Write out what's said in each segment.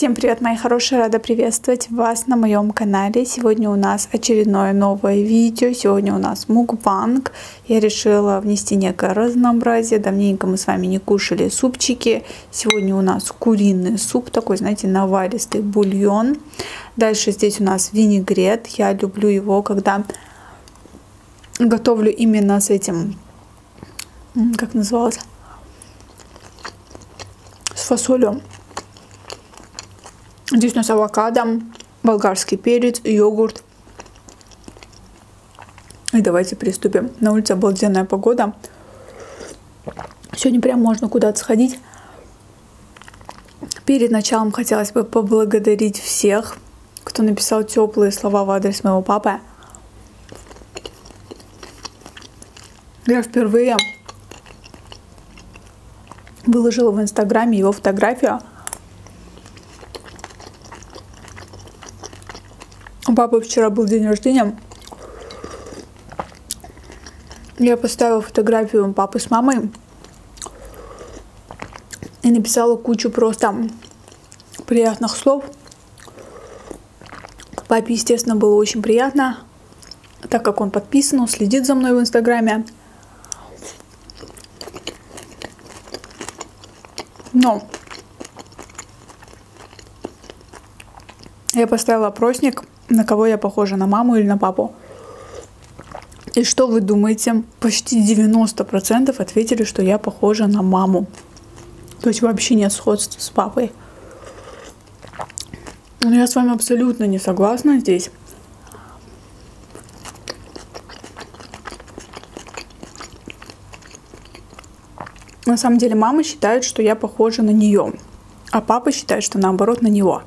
Всем привет, мои хорошие! Рада приветствовать вас на моем канале. Сегодня у нас очередное новое видео. Сегодня у нас мукбанг. Я решила внести некое разнообразие. Давненько мы с вами не кушали супчики. Сегодня у нас куриный суп, такой, знаете, наваристый бульон. Дальше здесь у нас винегрет. Я люблю его, когда готовлю именно с этим, как называлось, с фасолью. Здесь у нас авокадо, болгарский перец, йогурт. И давайте приступим. На улице обалденная погода. Сегодня прям можно куда-то сходить. Перед началом хотелось бы поблагодарить всех, кто написал теплые слова в адрес моего папы. Я впервые выложила в инстаграме его фотографию папы вчера был день рождения. Я поставила фотографию папы с мамой и написала кучу просто приятных слов. Папе, естественно, было очень приятно, так как он подписан, он следит за мной в Инстаграме. Но я поставила опросник на кого я похожа, на маму или на папу. И что вы думаете? Почти 90% ответили, что я похожа на маму. То есть вообще нет сходства с папой. Но я с вами абсолютно не согласна здесь. На самом деле мама считает, что я похожа на нее, а папа считает, что наоборот на него.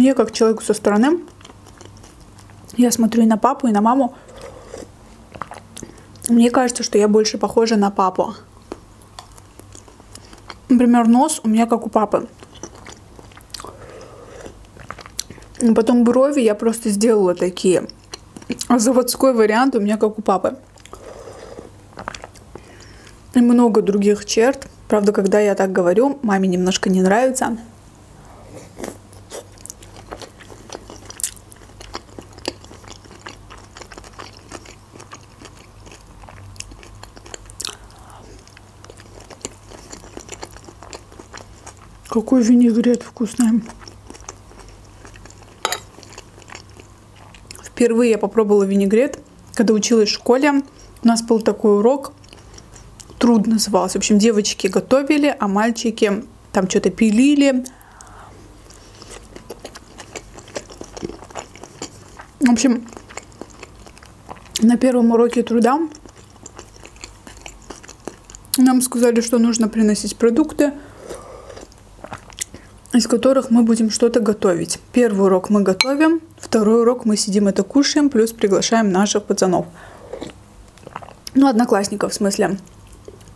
Мне, как человеку со стороны, я смотрю и на папу, и на маму. Мне кажется, что я больше похожа на папу. Например, нос у меня как у папы. Потом брови я просто сделала такие. А заводской вариант у меня как у папы. И много других черт. Правда, когда я так говорю, маме немножко не нравится. Какой винегрет вкусный. Впервые я попробовала винегрет, когда училась в школе. У нас был такой урок, труд назывался. В общем, девочки готовили, а мальчики там что-то пилили. В общем, на первом уроке труда нам сказали, что нужно приносить продукты – из которых мы будем что-то готовить. Первый урок мы готовим, второй урок мы сидим это кушаем, плюс приглашаем наших пацанов. Ну, одноклассников в смысле.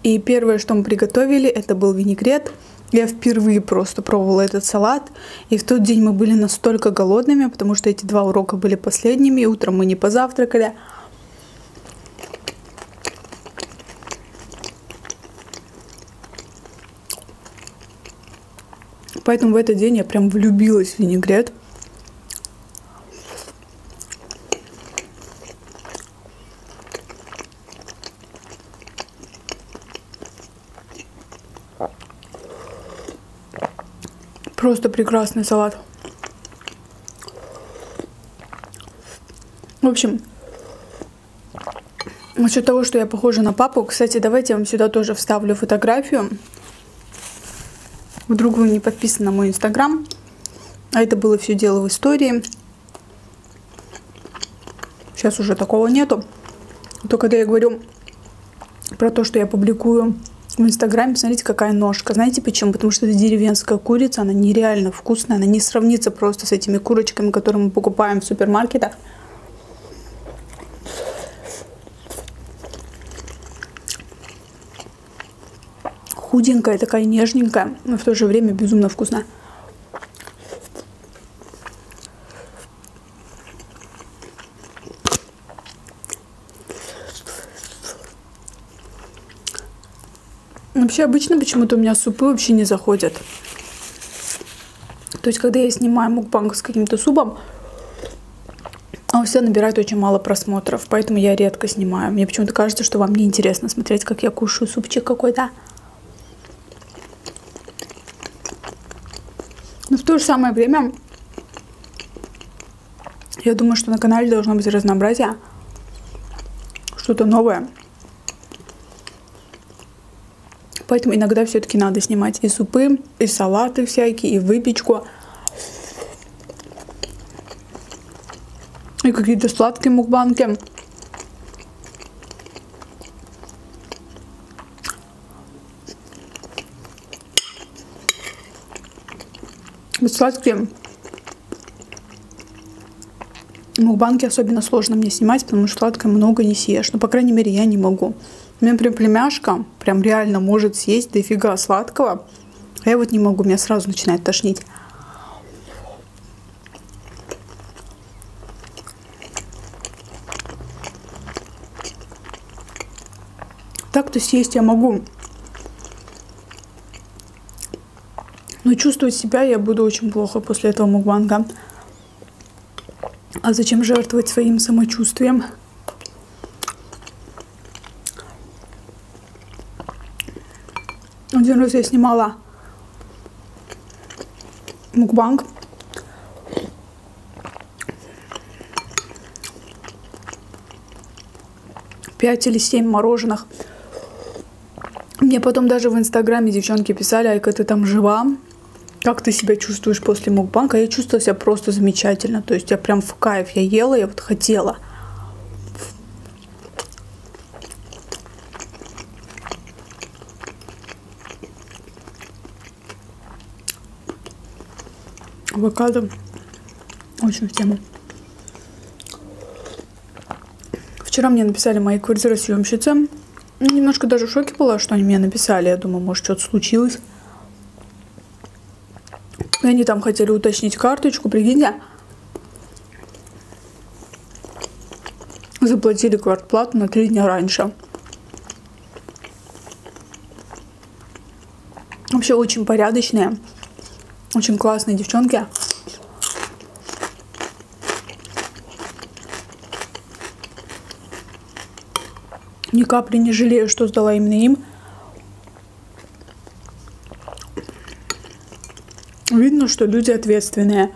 И первое, что мы приготовили, это был винегрет. Я впервые просто пробовала этот салат. И в тот день мы были настолько голодными, потому что эти два урока были последними. И утром мы не позавтракали. Поэтому в этот день я прям влюбилась в винегрет. Просто прекрасный салат. В общем, насчет того, что я похожа на папу, кстати, давайте я вам сюда тоже вставлю фотографию. Вдруг вы не подписаны на мой инстаграм. А это было все дело в истории. Сейчас уже такого нету. То когда я говорю про то, что я публикую в инстаграме, смотрите, какая ножка. Знаете почему? Потому что это деревенская курица, она нереально вкусная, она не сравнится просто с этими курочками, которые мы покупаем в супермаркетах. Худенькая, такая нежненькая, но в то же время безумно вкусная. Вообще обычно почему-то у меня супы вообще не заходят. То есть, когда я снимаю мукбанг с каким-то супом, он все набирает очень мало просмотров, поэтому я редко снимаю. Мне почему-то кажется, что вам не интересно смотреть, как я кушаю супчик какой-то. То же самое время я думаю, что на канале должно быть разнообразие, что-то новое. Поэтому иногда все-таки надо снимать и супы, и салаты всякие, и выпечку. И какие-то сладкие мукбанки. Сладкие мукбанки особенно сложно мне снимать, потому что сладкое много не съешь. Ну, по крайней мере, я не могу. У меня прям племяшка прям реально может съесть дофига сладкого. А я вот не могу, меня сразу начинает тошнить. Так-то съесть я могу. Чувствовать себя я буду очень плохо после этого мукбанга. А зачем жертвовать своим самочувствием? Один раз я снимала мукбанг. Пять или семь мороженых. Мне потом даже в инстаграме девчонки писали, Айка, ты там жива? Как ты себя чувствуешь после мукбанка? Я чувствовала себя просто замечательно. То есть я прям в кайф. Я ела, я вот хотела. Авокадо очень в тему. Вчера мне написали мои квартиросъемщицы. Немножко даже в шоке была, что они мне написали. Я думаю, может, что-то случилось. И они там хотели уточнить карточку, прикиньте. Заплатили квартплату на три дня раньше. Вообще очень порядочные, очень классные девчонки. Ни капли не жалею, что сдала именно им. Видно, что люди ответственные.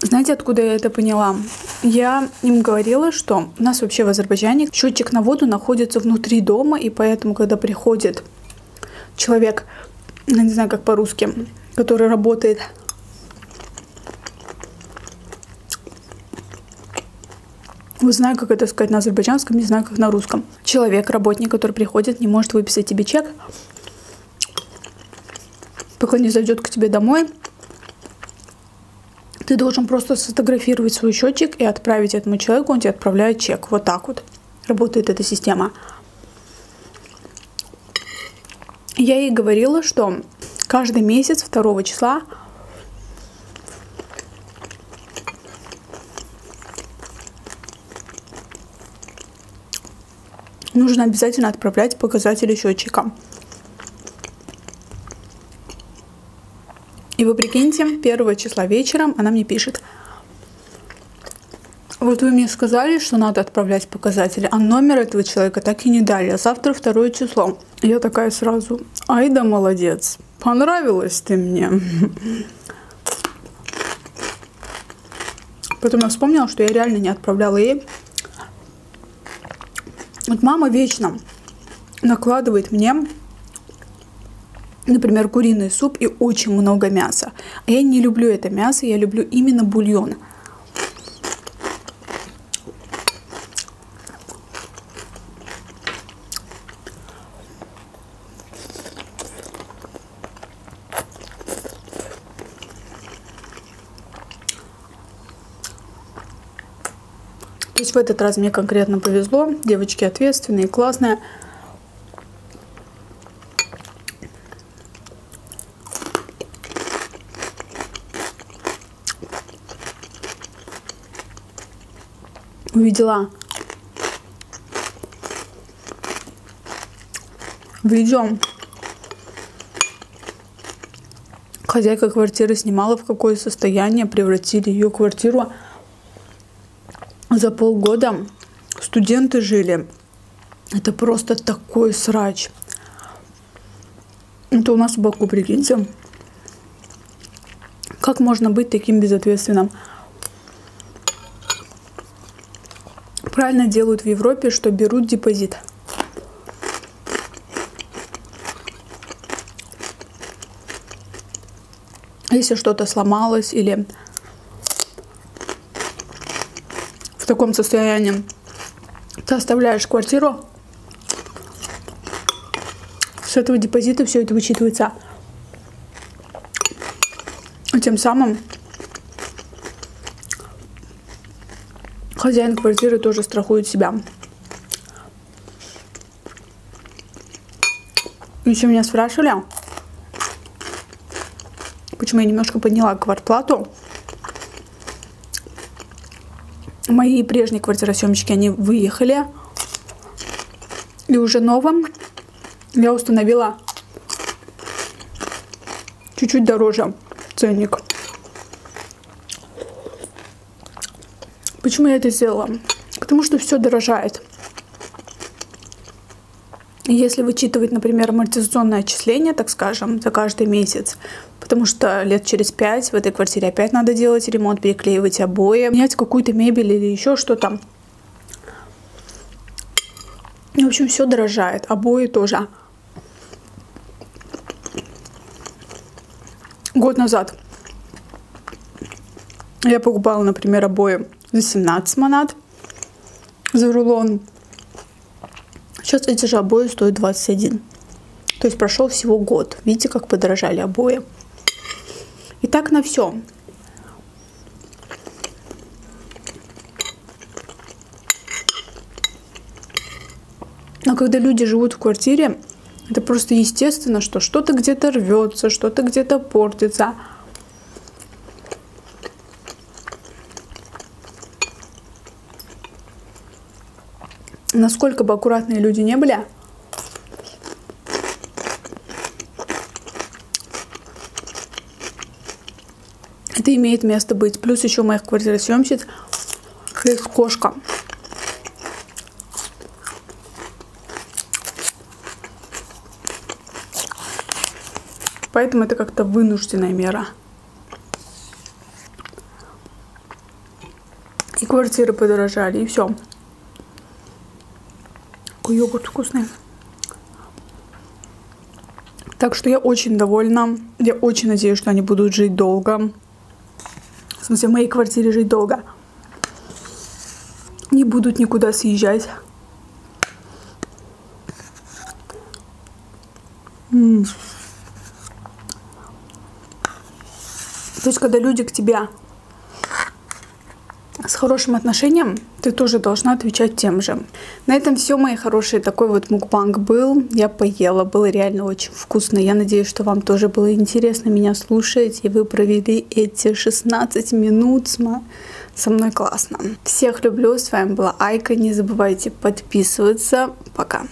Знаете, откуда я это поняла? Я им говорила, что у нас вообще в Азербайджане счетчик на воду находится внутри дома, и поэтому, когда приходит человек, я не знаю, как по-русски, который работает Не знаю, как это сказать на азербайджанском, не знаю, как на русском. Человек, работник, который приходит, не может выписать тебе чек, пока не зайдет к тебе домой, ты должен просто сфотографировать свой счетчик и отправить этому человеку, он тебе отправляет чек. Вот так вот работает эта система. Я ей говорила, что каждый месяц 2 числа нужно обязательно отправлять показатели счетчика. И вы прикиньте, первого числа вечером она мне пишет. Вот вы мне сказали, что надо отправлять показатели, а номер этого человека так и не дали. А завтра второе число. Я такая сразу, ай да молодец, понравилась ты мне. Потом я вспомнила, что я реально не отправляла ей. Вот мама вечно накладывает мне например, куриный суп и очень много мяса. А я не люблю это мясо, я люблю именно бульон. То есть в этот раз мне конкретно повезло. Девочки ответственные, классные. Увидела видео, Хозяйка квартиры снимала, в какое состояние превратили ее квартиру. За полгода студенты жили. Это просто такой срач. Это у нас в Баку, прикиньте. Как можно быть таким безответственным? Правильно делают в Европе, что берут депозит. Если что-то сломалось или в таком состоянии, ты оставляешь квартиру, с этого депозита все это вычитывается. И тем самым хозяин квартиры тоже страхует себя. Еще меня спрашивали, почему я немножко подняла квартплату. Мои прежние квартиросъемщики, они выехали. И уже новым я установила чуть-чуть дороже ценник. Почему я это сделала? Потому что все дорожает. Если вычитывать, например, амортизационное отчисление, так скажем, за каждый месяц, потому что лет через пять в этой квартире опять надо делать ремонт, переклеивать обои, менять какую-то мебель или еще что-то. В общем, все дорожает, обои тоже. Год назад я покупала, например, обои за 17 монат за рулон. Сейчас эти же обои стоят 21. То есть прошел всего год. Видите, как подорожали обои. И так на все. Но когда люди живут в квартире, это просто естественно, что что-то где-то рвется, что-то где-то портится. Насколько бы аккуратные люди не были, это имеет место быть. Плюс еще моих квартиросъемщиц есть кошка. Поэтому это как-то вынужденная мера. И квартиры подорожали, и все. Какой йогурт вкусный. Так что я очень довольна. Я очень надеюсь, что они будут жить долго. В смысле, в моей квартире жить долго. Не будут никуда съезжать. М -м. То есть, когда люди к тебе хорошим отношением, ты тоже должна отвечать тем же. На этом все, мои хорошие. Такой вот мукбанг был. Я поела, было реально очень вкусно. Я надеюсь, что вам тоже было интересно меня слушать. И вы провели эти 16 минут со мной классно. Всех люблю. С вами была Айка. Не забывайте подписываться. Пока.